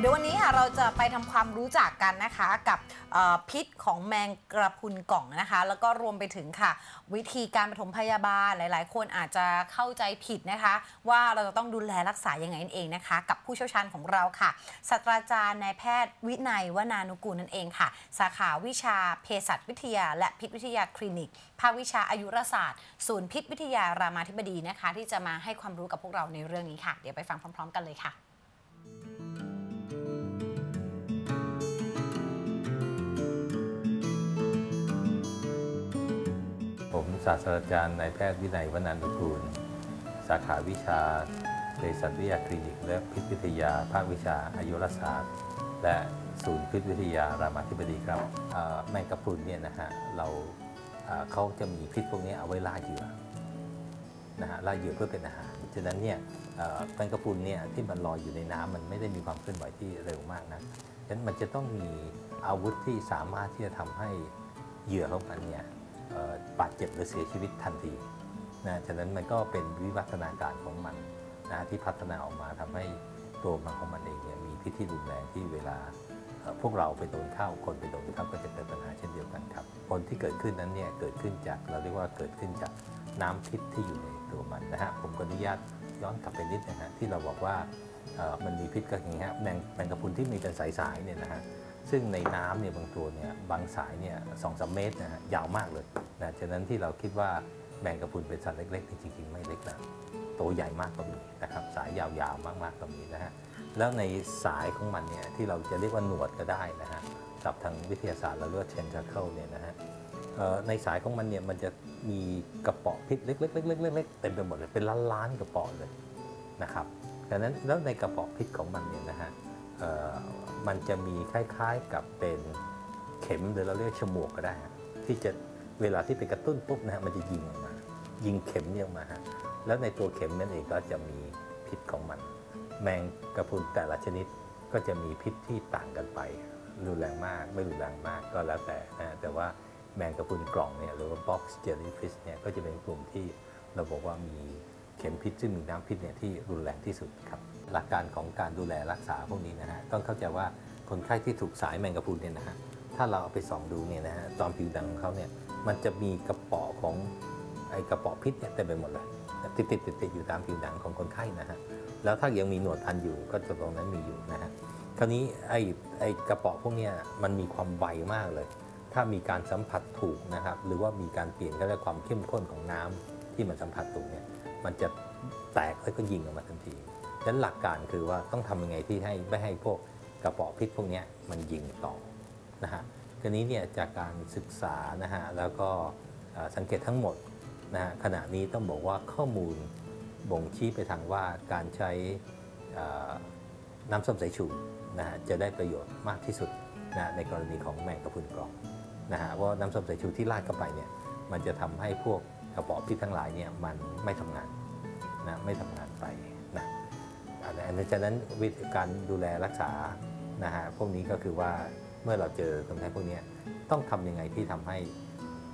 เดี๋ยววันนี้ค่ะเราจะไปทำความรู้จักกันนะคะกับเอ่อพิษของแมงกระพรุนกล่องนะคะ แล้วก็รวมไปถึงค่ะ วิธีการปฐมพยาบาลหลาย ๆ คนอาจจะเข้าใจผิดนะคะ ว่าเราจะต้องดูแลรักษายังไงนั่นเองนะคะ กับผู้เชี่ยวชาญของเราค่ะศาสตราจารย์นายแพทย์วินัยวนานุกูลนั่นเองค่ะ สาขาวิชาเภสัชวิทยา และพิษวิทยาคลินิก ภาควิชาอายุรศาสตร์ ศูนย์พิษวิทยารามาธิบดีนะคะ ที่จะมาให้ความรู้กับพวกเราในเรื่องนี้ค่ะ เดี๋ยวไปฟังพร้อม ๆ กันเลยค่ะาสตราจารย์นายแพทย์วินัยวนันทุกูล สาขาวิชาเภสัชวิทยาคลินิก และพิษวิทยา ภาควิชาอายุรศาสตร์ และศูนย์พิษวิทยารามาธิบดีครับแมงกะพรุนเนี่ยนะฮะเราเขาจะมีพิษพวกนี้เอาไว้ล่าเหยื่อนะฮะล่าเหยื่อเพื่อเป็นอาหารฉะนั้นเนี่ยแมงกะพรุนเนี่ยที่มันลอยอยู่ในน้ำมันไม่ได้มีความเคลื่อนไหวที่เร็วมากนะฉะนั้นมันจะต้องมีอาวุธที่สามารถที่จะทำให้เหยื่อของมันเนี่ย บาดเจ็บหรือเสียชีวิตทันทีนะฉะนั้นมันก็เป็นวิวัฒนาการของมันนะที่พัฒนาออกมาทำให้ตัวมันของมันเองเนี่ยมีพิษที่รุนแรงที่เวลาพวกเราไปโดนเข้าคนไปโดนเข้าก็จะเกิดปัญหาเช่นเดียวกันครับ ผลที่เกิดขึ้นนั้นเนี่ยเกิดขึ้นจากเราเรียกว่าเกิดขึ้นจากน้ำพิษที่อยู่ในตัวมันนะฮะผมขออนุญาตย้อนกลับไปนิดนะฮะที่เราบอกว่ามันมีพิษก็อย่างนี้ฮะแมงแมงกะพรุนที่มีเป็นสายๆเนี่ยนะฮะ ซึ่งในน้ำเนี่ยบางตัวเนี่ยบางสายเนี่ยสองสามเมตรนะฮะยาวมากเลยนะฉะนั้นที่เราคิดว่าแมงกะพรุนเป็นสัตว์เล็กๆนี่จริงๆไม่เล็กนะตัวใหญ่มากก็มีนะครับสายยาวๆมากๆก็มีนะฮะแล้วในสายของมันเนี่ยที่เราจะเรียกว่าหนวดก็ได้นะฮะกับทางวิทยาศาสตร์เราเรียกว่าเชนทาเคิลเนี่ยนะฮะในสายของมันเนี่ยมันจะมีกระเป๋อพิษเล็กๆๆๆๆเต็มไปหมดเลยเป็นล้านๆกระเป๋อเลยนะครับดังนั้นแล้วในกระเป๋อพิษของมันเนี่ยนะฮะ มันจะมีคล้ายๆกับเป็นเข็มหรือเราเรียกฉมวกก็ได้ ที่จะเวลาที่ไปกระตุ้นปุ๊บนะฮะมันจะยิงออกมา ยิงเข็มเนี่ยออกมาฮะแล้วในตัวเข็มนั่นเองก็จะมีพิษของมัน แมงกระพรุนแต่ละชนิดก็จะมีพิษที่ต่างกันไป รุนแรงมากไม่รุนแรงมากก็แล้วแต่นะแต่ว่าแมงกระพรุนกล่องเนี่ยหรือว่า box jellyfish เนี่ยก็จะเป็นกลุ่มที่เราบอกว่ามี เข็มพิษซึ่งมีน้ำพิษเนี่ยที่รุนแรงที่สุดครับหลักการของการดูแลรักษาพวกนี้นะฮะต้องเข้าใจว่าคนไข้ที่ถูกสายแมงกะพรุนเนี่ยนะฮะถ้าเราเอาไปส่องดูเนี่ยนะฮะตอนผิวหนังของเขาเนี่ยมันจะมีกระป๋อของไอ้กระป๋อพิษเนี่ยเต็มไปหมดเลยติดติดติดติดอยู่ตามผิวหนังของคนไข้นะฮะแล้วถ้ายังมีหนวดพันอยู่ก็จะตรงนั้นมีอยู่นะฮะคราวนี้ไอ้ไอ้กระป๋อพวกเนี้ยมันมีความไวมากเลย ถ้ามีการสัมผัสถูกนะครับหรือว่ามีการเปลี่ยนก็เรียกความเข้มข้นของน้ำที่มันสัมผัสถูกเนี่ย มันจะแตกแล้วก็ยิงออกมาทันทีฉะนั้นหลักการคือว่าต้องทำยังไงที่ให้ไม่ให้พวกกระเป๋อพิษพวกนี้มันยิงต่อนะฮะทีนี้เนี่ยจากการศึกษานะฮะแล้วก็สังเกตทั้งหมดนะฮะขณะนี้ต้องบอกว่าข้อมูลบ่งชี้ไปทางว่าการใช้น้ำส้มสายชูนะฮะจะได้ประโยชน์มากที่สุดนะในกรณีของแมงกะพรุนกรองนะฮะว่าน้ำส้มสายชูที่ราดเข้าไปเนี่ยมันจะทำให้พวก กระเป๋อพิษทั้งหลายเนี่ยมันไม่ทำงานนะไม่ทำงานไปนะอันนั้นอันนั้นฉะนั้นวิธีการดูแลรักษานะฮะพวกนี้ก็คือว่าเมื่อเราเจอคนไข้พวกนี้ต้องทำยังไงที่ทำให้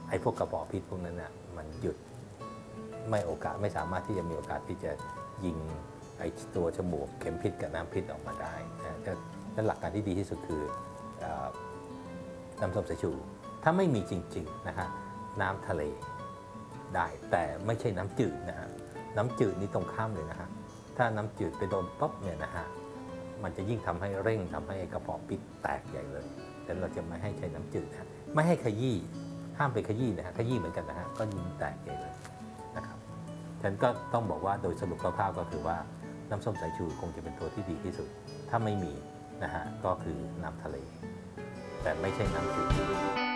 ไอ้พวกกระเป๋อพิษพวกนั้นน่ะมันหยุดไม่โอกาสไม่สามารถที่จะมีโอกาสที่จะยิงไอ้ตัวจมูกเข็มพิษกับน้ำพิษออกมาได้นะนั่นหลักการที่ดีที่สุดคือน้ำส้มสายชู ถ้าไม่มีจริงๆนะฮะน้ำทะเล ได้ แต่ไม่ใช่น้ำจืดนะฮะน้ำจืดนี่ตรงข้ามเลยนะฮะถ้าน้ำจืดไปโดนป๊บเนี่ยนะฮะมันจะยิ่งทำให้เร่งทำให้กระเพาะปิดแตกใหญ่เลยดังนั้นเราจะไม่ให้ใช้น้ำจืดนะะไม่ให้ขยี้ห้ามไปขยี้นะฮะขยี้เหมือนกันนะฮะก็ยิ่งแตกใหญ่เลยนะครับฉันก็ต้องบอกว่าโดยสรุปคร่าวๆก็คือว่าน้ำส้มสายชูคงจะเป็นตัวที่ดีที่สุด ถ้าไม่มีนะฮะก็คือน้ำทะเล แต่ไม่ใช่น้ำจืด